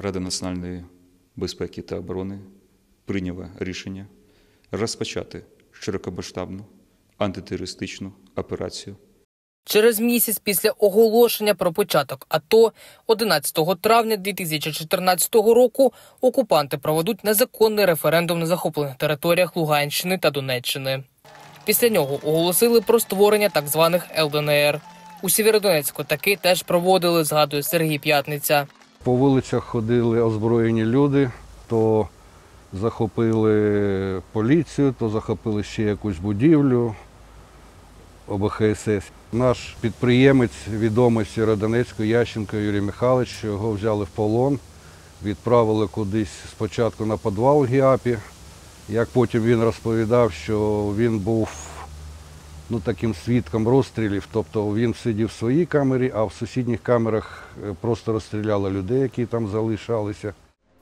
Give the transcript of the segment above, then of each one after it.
Рада національної безпеки та оборони прийняла рішення розпочати широкомасштабну антитерористичну операцію Через місяць після оголошення про початок АТО 11 травня 2014 року окупанти проведуть незаконний референдум на захоплених територіях Луганщини та Донеччини. Після нього оголосили про створення так званих ЛДНР. У Сєвєродонецьку таки теж проводили, згадує Сергій П'ятниця. По вулицях ходили озброєні люди, то захопили поліцію, то захопили ще якусь будівлю ОБХСС. Наш підприємець, відомий з Ященко Юрій Михайлович, його взяли в полон, відправили кудись спочатку на підвал в Гіапі. Як потім він розповідав, що він був ну, таким свідком розстрілів, тобто він сидів в своїй камері, а в сусідніх камерах е, просто розстріляли людей, які там залишалися.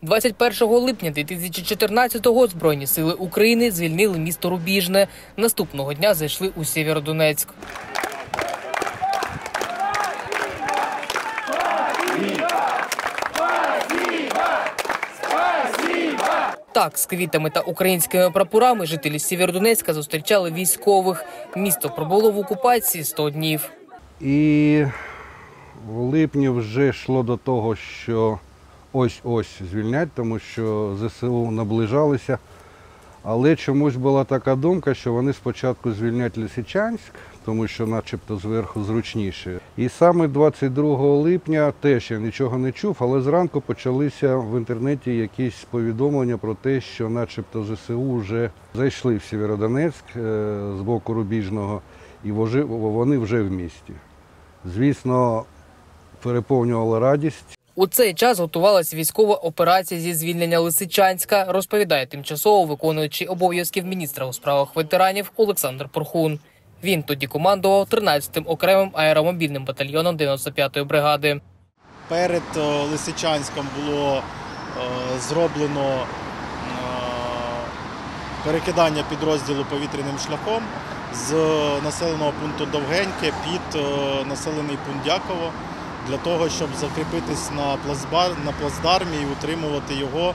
21 липня 2014-го Збройні сили України звільнили місто Рубіжне. Наступного дня зайшли у Сєвєродонецьк. Так, з квітами та українськими прапорами жителі Сєвєродонецька зустрічали військових. Місто пробуло в окупації 100 днів. І в липні вже йшло до того, що ось-ось звільнять, тому що ЗСУ наближалися. Але чомусь була така думка, що вони спочатку звільнять Лисичанськ, тому що начебто зверху зручніше. І саме 22 липня теж я нічого не чув, але зранку почалися в інтернеті якісь повідомлення про те, що начебто ЗСУ вже зайшли в Сєвєродонецьк е, з боку Рубіжного, і вони вже в місті. Звісно, переповнювала радість. У цей час готувалася військова операція зі звільнення Лисичанська, розповідає тимчасово виконуючий обов'язків міністра у справах ветеранів Олександр Порхун. Він тоді командував 13-м окремим аеромобільним батальйоном 95-ї бригади. Перед е, Лисичанськом було е, зроблено е, перекидання підрозділу повітряним шляхом з населеного пункту Довгеньке під населений пункт Дяково для того, щоб закріпитись на, плацбар, на плацдармі і утримувати його.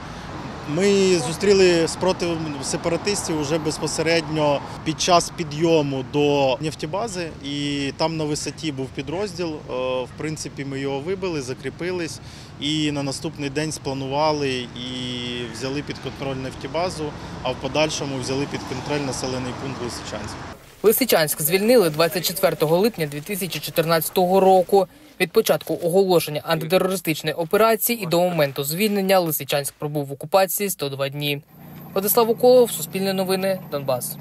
Ми зустріли спротив сепаратистів вже безпосередньо під час підйому до нефтебази, і там на висоті був підрозділ. Е, В принципі, ми його вибили, закріпились і на наступний день спланували і взяли під контроль нефтебазу, а в подальшому взяли під контроль населений пункт Лисичанськ. Лисичанськ звільнили 24 липня 2014 року. Від початку оголошення антитерористичної операції і до моменту звільнення Лисичанськ пробув в окупації 102 дні. Владислав Уколов, Суспільне новини, Донбас.